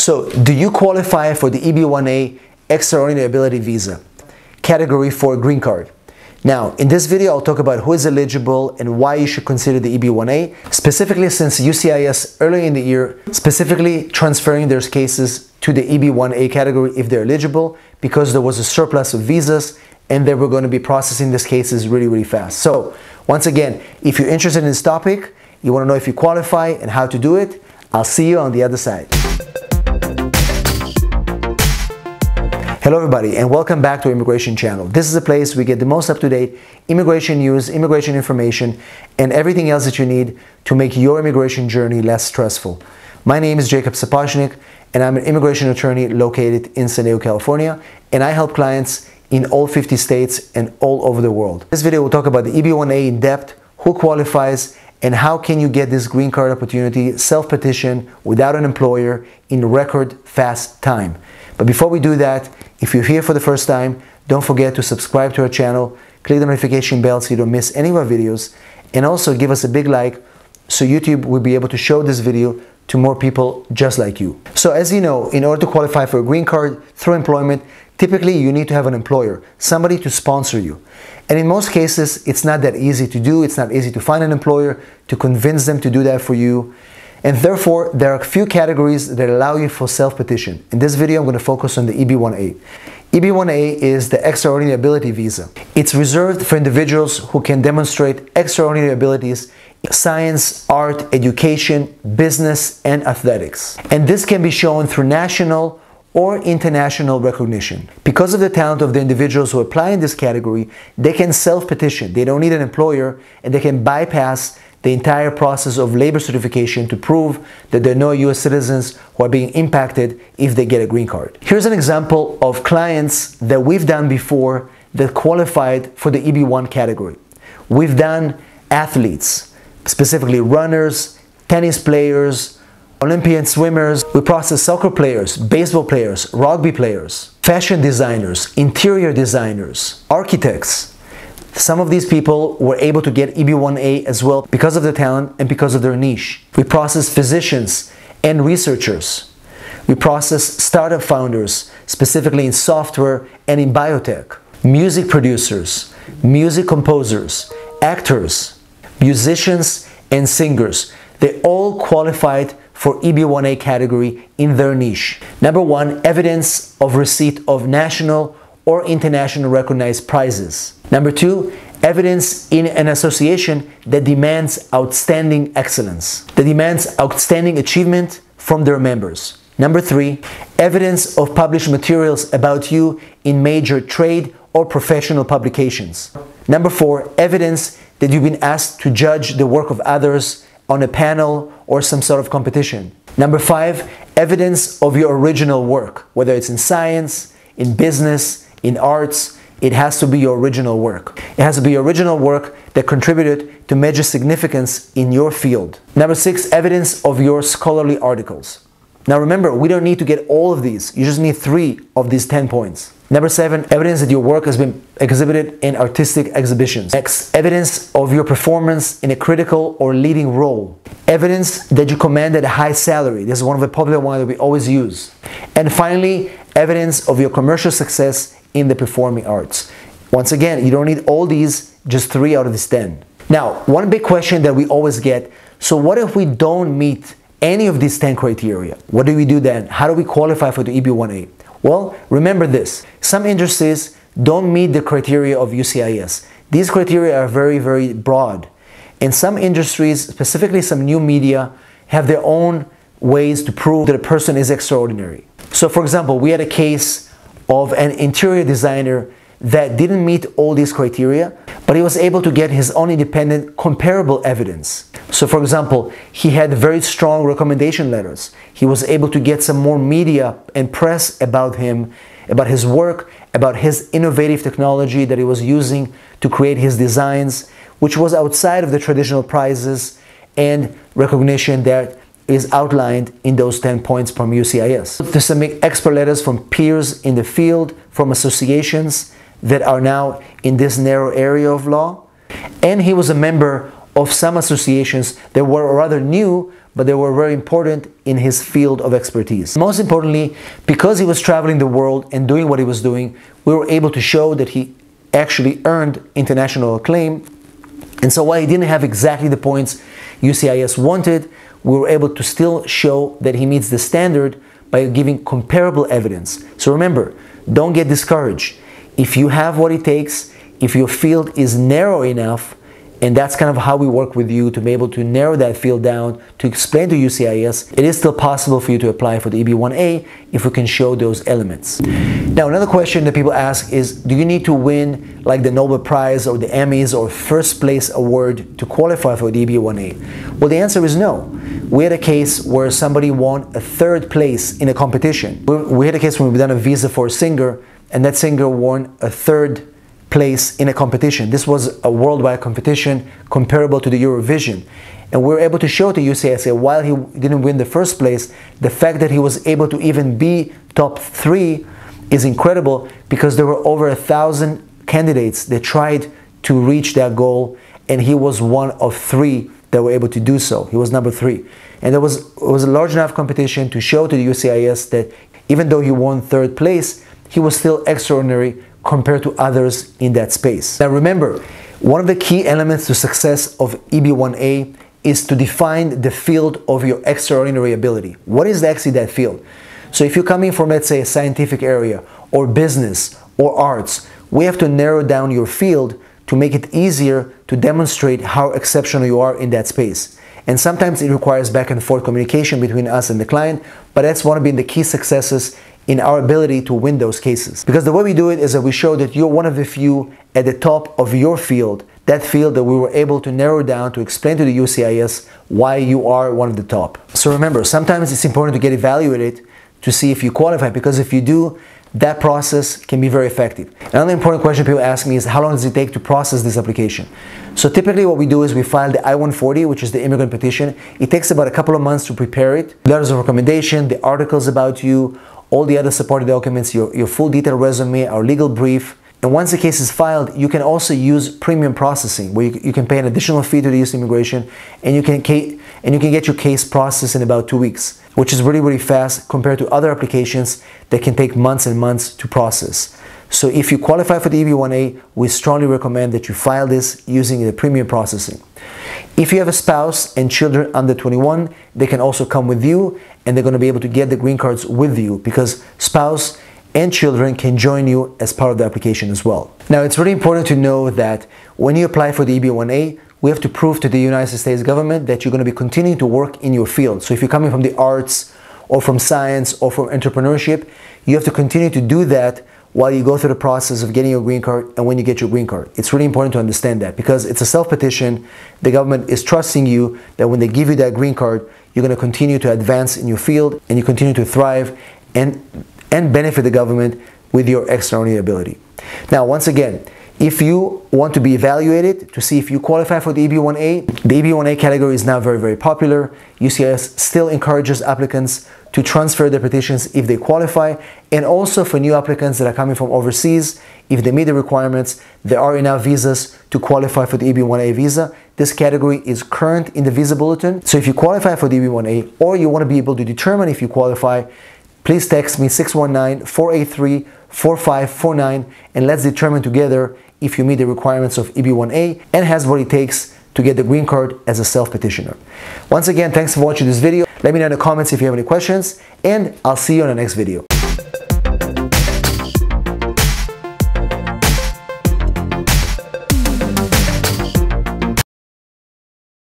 So, do you qualify for the EB1A Extraordinary Ability Visa category for a green card? Now, in this video, I'll talk about who is eligible and why you should consider the EB1A, specifically since UCIS earlier in the year specifically transferring their cases to the EB1A category if they're eligible because there was a surplus of visas and they were going to be processing these cases really, really fast. So, once again, if you're interested in this topic, you want to know if you qualify and how to do it, I'll see you on the other side. Hello everybody and welcome back to Immigration Channel. This is a place we get the most up-to-date immigration news, immigration information, and everything else that you need to make your immigration journey less stressful. My name is Jacob Sapochnick and I'm an immigration attorney located in San Diego, California, and I help clients in all 50 states and all over the world. This video will talk about the EB1A in depth, who qualifies, and how can you get this green card opportunity self-petition without an employer in record fast time. But before we do that, if you're here for the first time, don't forget to subscribe to our channel, click the notification bell so you don't miss any of our videos, and also give us a big like so YouTube will be able to show this video to more people just like you. So as you know, in order to qualify for a green card through employment, typically you need to have an employer, somebody to sponsor you. And in most cases, it's not that easy to do. It's not easy to find an employer, to convince them to do that for you. And therefore, there are a few categories that allow you for self-petition. In this video, I'm going to focus on the EB1A. EB1A is the Extraordinary Ability Visa. It's reserved for individuals who can demonstrate extraordinary abilities in science, art, education, business, and athletics. And this can be shown through national or international recognition. Because of the talent of the individuals who apply in this category, they can self-petition. They don't need an employer and they can bypass the entire process of labor certification to prove that there are no US citizens who are being impacted if they get a green card. Here's an example of clients that we've done before that qualified for the EB1 category. We've done athletes, specifically runners, tennis players, Olympian swimmers, we process soccer players, baseball players, rugby players, fashion designers, interior designers, architects, some of these people were able to get EB1A as well because of the talent and because of their niche. We process physicians and researchers. We process startup founders, specifically in software and in biotech, music producers, music composers, actors, musicians, and singers. They all qualified for EB1A category in their niche. Number one, evidence of receipt of national or international recognized prizes. Number two, evidence in an association that demands outstanding excellence, that demands outstanding achievement from their members. Number three, evidence of published materials about you in major trade or professional publications. Number four, evidence that you've been asked to judge the work of others on a panel or some sort of competition. Number five, evidence of your original work, whether it's in science, in business, in arts, it has to be your original work. It has to be your original work that contributed to major significance in your field. Number six, evidence of your scholarly articles. Now remember, we don't need to get all of these. You just need three of these 10 points. Number seven, evidence that your work has been exhibited in artistic exhibitions. Next, evidence of your performance in a critical or leading role. Evidence that you commanded a high salary. This is one of the popular ones that we always use. And finally, evidence of your commercial success in the performing arts. Once again, you don't need all these, just three out of these 10. Now, one big question that we always get, so what if we don't meet any of these 10 criteria? What do we do then? How do we qualify for the EB1A? Well, remember this. Some industries don't meet the criteria of UCIS. These criteria are very, very broad. And some industries, specifically some new media, have their own ways to prove that a person is extraordinary. So for example, we had a case of an interior designer that didn't meet all these criteria, but he was able to get his own independent comparable evidence. So for example, he had very strong recommendation letters. He was able to get some more media and press about him, about his work, about his innovative technology that he was using to create his designs, which was outside of the traditional prizes and recognition that is outlined in those 10 points from UCIS. To submit expert letters from peers in the field, from associations that are now in this narrow area of law. And he was a member of some associations that were rather new, but they were very important in his field of expertise. Most importantly, because he was traveling the world and doing what he was doing, we were able to show that he actually earned international acclaim. And so while he didn't have exactly the points UCIS wanted, we were able to still show that he meets the standard by giving comparable evidence. So remember, don't get discouraged. If you have what it takes, if your field is narrow enough, and that's kind of how we work with you to be able to narrow that field down to explain to UCIS it is still possible for you to apply for the EB1A if we can show those elements. Now, another question that people ask is do you need to win like the Nobel Prize or the Emmys or first place award to qualify for the EB1A? Well, the answer is no. We had a case where somebody won a third place in a competition. We had a case when we've done a visa for a singer, and that singer won a third place in a competition. This was a worldwide competition comparable to the Eurovision. And we were able to show to UCSA while he didn't win the first place, the fact that he was able to even be top three is incredible because there were over a thousand candidates that tried to reach that goal, and he was one of three that were able to do so. He was number three. And there was, it was a large enough competition to show to the UCIS that even though he won third place, he was still extraordinary compared to others in that space. Now remember, one of the key elements to success of EB1A is to define the field of your extraordinary ability. What is actually that field? So if you're coming from, let's say, a scientific area or business or arts, we have to narrow down your field to make it easier to demonstrate how exceptional you are in that space. And sometimes it requires back and forth communication between us and the client, but that's one of the key successes in our ability to win those cases. Because the way we do it is that we show that you're one of the few at the top of your field, that field that we were able to narrow down to explain to the UCIS why you are one of the top. So remember, sometimes it's important to get evaluated to see if you qualify because if you do, that process can be very effective. Another important question people ask me is how long does it take to process this application? So typically what we do is we file the I-140, which is the immigrant petition. It takes about a couple of months to prepare it. Letters of recommendation, the articles about you, all the other supporting documents, your, your full detailed resume, our legal brief. And once the case is filed, you can also use premium processing, where you, you can pay an additional fee to the U.S. Immigration, and you can and you can get your case processed in about two weeks, which is really really fast compared to other applications that can take months and months to process. So if you qualify for the EB1A, we strongly recommend that you file this using the premium processing. If you have a spouse and children under 21, they can also come with you and they're going to be able to get the green cards with you because spouse and children can join you as part of the application as well. Now, it's really important to know that when you apply for the EB1A, we have to prove to the United States government that you're going to be continuing to work in your field. So if you're coming from the arts or from science or from entrepreneurship, you have to continue to do that while you go through the process of getting your green card and when you get your green card. It's really important to understand that because it's a self-petition. The government is trusting you that when they give you that green card, you're going to continue to advance in your field and you continue to thrive and, and benefit the government with your extraordinary ability. Now, once again, if you want to be evaluated to see if you qualify for the EB1A, the EB1A category is now very, very popular. UCIS still encourages applicants to transfer their petitions if they qualify, and also for new applicants that are coming from overseas, if they meet the requirements, there are enough visas to qualify for the EB1A visa. This category is current in the visa bulletin. So if you qualify for the EB1A or you want to be able to determine if you qualify, please text me 619 483 4549 and let's determine together if you meet the requirements of EB1A and has what it takes to get the green card as a self-petitioner. Once again, thanks for watching this video. Let me know in the comments if you have any questions and I'll see you on the next video.